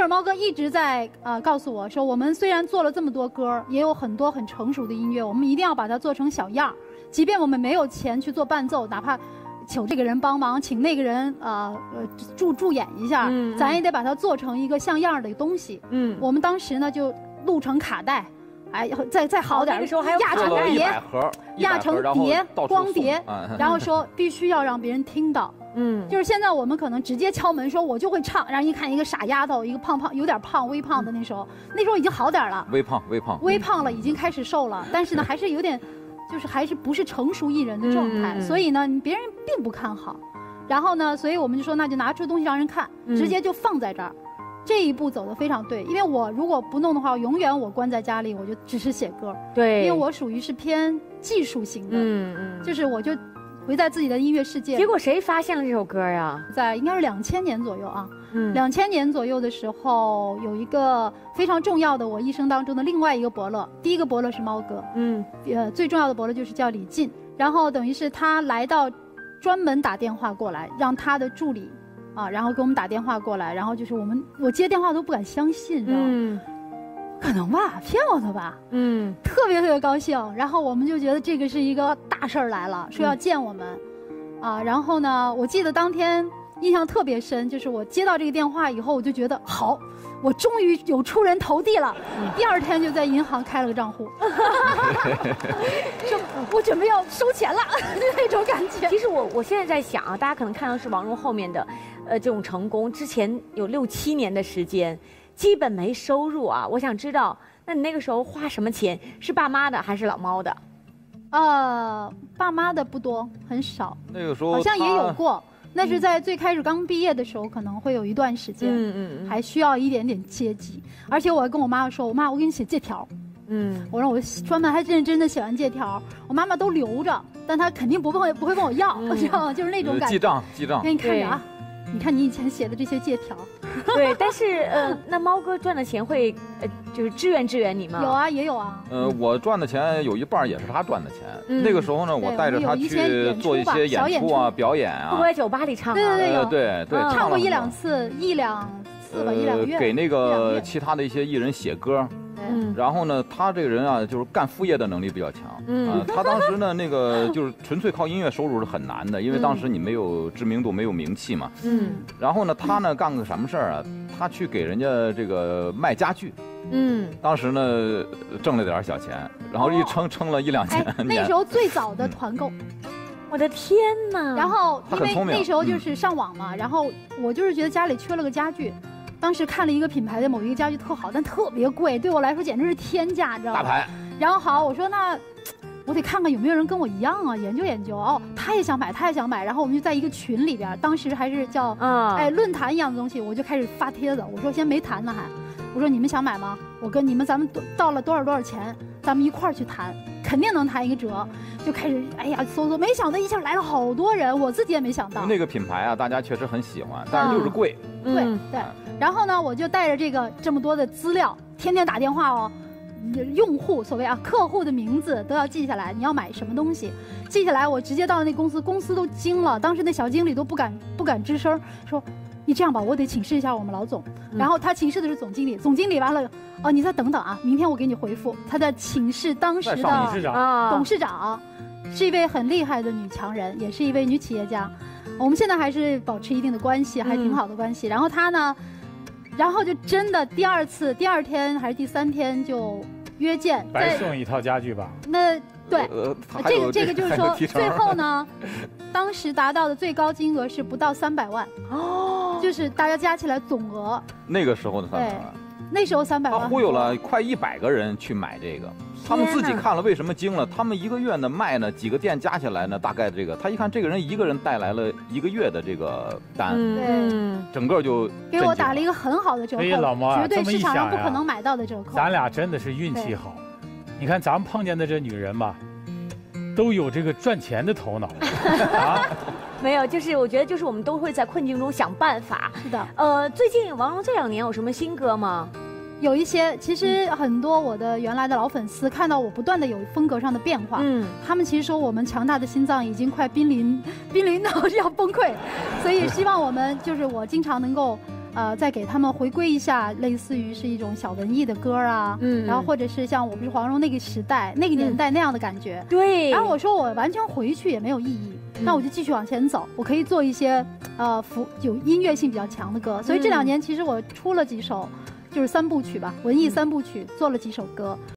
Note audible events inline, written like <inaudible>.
二猫哥一直在呃告诉我说，我们虽然做了这么多歌，也有很多很成熟的音乐，我们一定要把它做成小样儿。即便我们没有钱去做伴奏，哪怕请这个人帮忙，请那个人呃呃助助演一下，咱也得把它做成一个像样儿的东西。嗯，我们当时呢就录成卡带，哎，再再好点儿，哦那个时候还有压成碟压成碟光碟嗯然后说必须要让别人听到。嗯，就是现在我们可能直接敲门说，我就会唱，然后一看一个傻丫头，一个胖胖有点胖微胖的那时候，那时候已经好点了，微胖微胖，微胖了，已经开始瘦了，但是呢还是有点，就是还是不是成熟艺人的状态，所以呢别人并不看好，然后呢，所以我们就说那就拿出东西让人看，嗯。直接就放在这儿。这一步走的非常对，因为我如果不弄的话，永远我关在家里，我就只是写歌，对，因为我属于是偏技术型的，嗯嗯，就是我就回在自己的音乐世界。结果谁发现了这首歌呀？在应该是两千年左右啊，嗯，两千年左右的时候，有一个非常重要的我一生当中的另外一个伯乐，第一个伯乐是猫哥，嗯呃，最重要的伯乐就是叫李进，然后等于是他来到，专门打电话过来，让他的助理。啊，然后给我们打电话过来，然后就是我们，我接电话都不敢相信，知道吗？嗯不可能吧，骗我的吧？嗯特别特别高兴，然后我们就觉得这个是一个大事儿来了，说要见我们，啊，然后呢，我记得当天印象特别深，就是我接到这个电话以后，我就觉得好，我终于有出人头地了。第二天就在银行开了个账户，<laughs> 就我准备要收钱了，就 <laughs> 那种感觉。其实我我现在在想啊，大家可能看到是王蓉后面的，呃，这种成功，之前有六七年的时间，基本没收入啊。我想知道，那你那个时候花什么钱？是爸妈的还是老猫的？呃，爸妈的不多，很少，那个时候好像也有过。那是在最开始刚毕业的时候，可能会有一段时间。嗯嗯还需要一点点接济，而且我还跟我妈说，我妈，我给你写借条，嗯我让我专门还认真的写完借条，我妈妈都留着，但她肯定不会不会问我要，<laughs> 你知道吗？就是那种感觉。账记账给，你看着啊，你看你以前写的这些借条，<laughs> 对。但是呃，那猫哥赚的钱会呃，就是支援支援你吗？有。啊，也有啊。呃，我赚的钱有一半也是他赚的钱。嗯那个时候呢，我带着他去做一些演演出啊、出表演啊会不会。在酒吧里唱啊？对对对对对，嗯唱过一两次，一两次吧，一两个月。给那个其他的一些艺人写歌，对嗯。然后呢，他这个人啊，就是干副业的能力比较强。嗯。啊，他当时呢，那个 <laughs> 就是纯粹靠音乐收入是很难的，因为当时你没有知名度，没有名气嘛。嗯。然后呢，他呢干个什么事儿啊？他去给人家这个卖家具，嗯。当时呢挣了点儿小钱，然后一撑撑了一两 <laughs> 哎，，<laughs> 那时候最早的团购，我的天哪！然后因为那时候就是上网嘛，然后我就是觉得家里缺了个家具，当时看了一个品牌的某一个家具特好，但特别贵，对我来说简直是天价，你知道吗？大牌，然后好，我说那我得看看有没有人跟我一样啊，研究研究。哦，他也想买，他也想买，然后我们就在一个群里边，当时还是叫啊，哎论坛一样的东西，我就开始发帖子。我说先没谈呢还，我说你们想买吗？我跟你们咱们到了多少多少钱，咱们一块儿去谈，肯定能谈一个折。就开始哎呀搜搜，没想到一下来了好多人，我自己也没想到。那个品牌啊，大家确实很喜欢，但是就是贵。对嗯对，然后呢，我就带着这个这么多的资料，天天打电话哦。用户所谓啊，客户的名字都要记下来，你要买什么东西，记下来，我直接到那公司，公司都惊了，当时那小经理都不敢不敢吱声，说你这样吧，我得请示一下我们老总。嗯然后他请示的是总经理，总经理完了，哦，你再等等啊，明天我给你回复。他在请示当时的董事长，啊董事长，是一位很厉害的女强人，也是一位女企业家。我们现在还是保持一定的关系，还挺好的关系。然后她呢，然后就真的第二次、第二天还是第三天就约见，白送一套家具吧。那对。呃，这个这个就是说，最后呢，当时达到的最高金额是不到三百万，哦，就是大家加起来总额，那个时候的三百对。万，那时候三百他忽悠了快一百个人去买这个，他们自己看了为什么惊了？他们一个月呢卖呢几个店加起来呢，大概这个他一看这个人一个人带来了一个月的这个单，嗯整个就给我打了一个很好的折扣，所以老毛啊绝对市场上不可能买到的折扣。咱俩真的是运气好。你看咱们碰见的这女人吧，都有这个赚钱的头脑 <laughs> 啊。没有，就是我觉得就是我们都会在困境中想办法。是的。呃，最近王蓉这两年有什么新歌吗？有一些，其实很多我的原来的老粉丝看到我不断的有风格上的变化，嗯，他们其实说我们强大的心脏已经快濒临濒临到 <laughs> 要崩溃，所以希望我们就是我经常能够呃，再给他们回归一下，类似于是一种小文艺的歌啊，嗯然后或者是像我不是黄蓉那个时代、那个年代那样的感觉。对，然后我说我完全回去也没有意义，嗯那我就继续往前走，我可以做一些呃符有音乐性比较强的歌。所以这两年其实我出了几首，就是三部曲吧，文艺三部曲，做了几首歌。